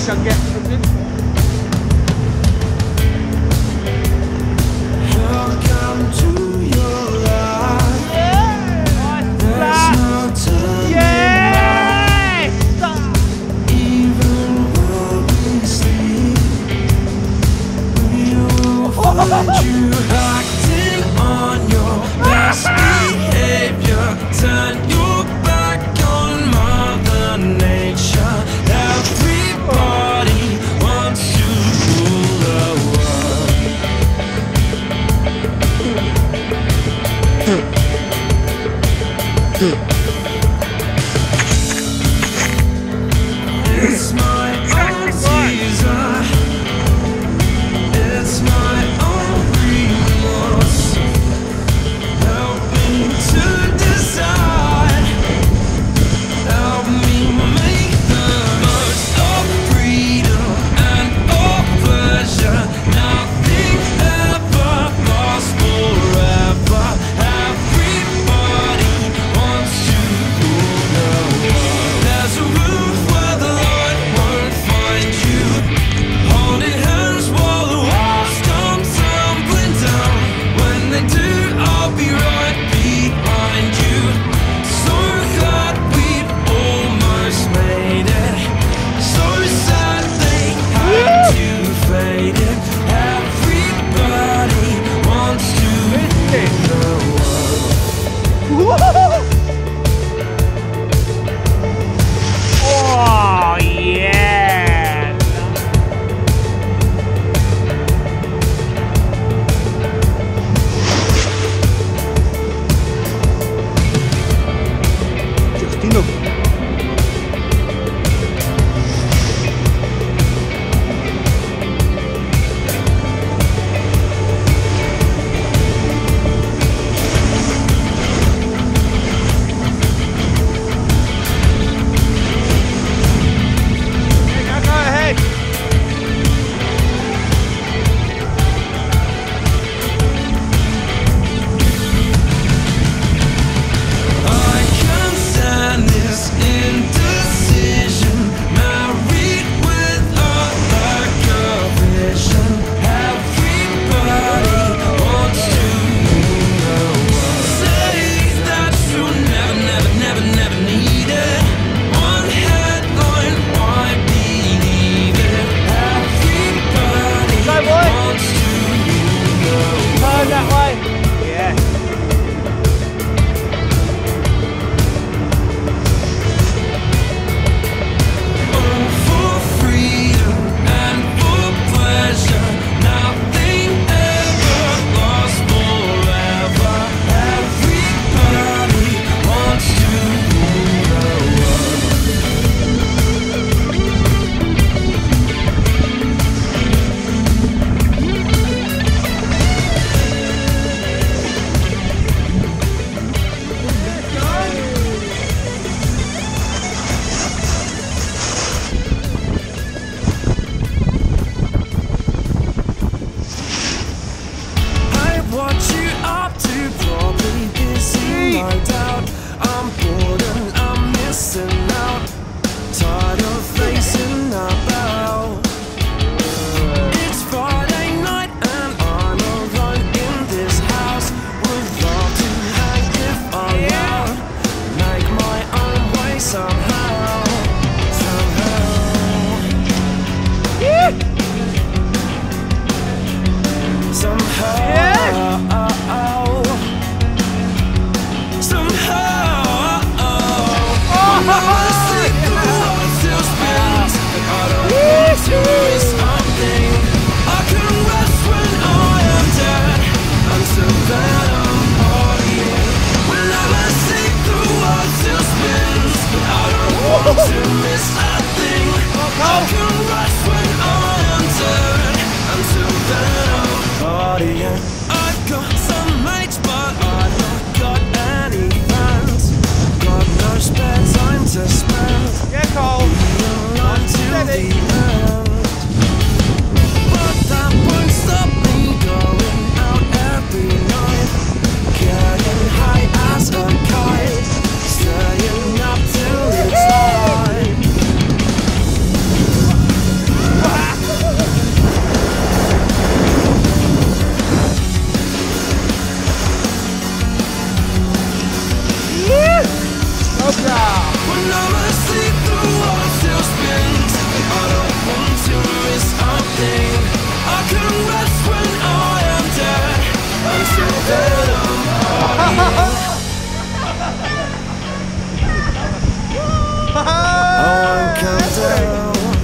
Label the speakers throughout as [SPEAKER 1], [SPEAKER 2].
[SPEAKER 1] shall get
[SPEAKER 2] It's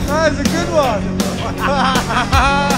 [SPEAKER 1] That's a good one.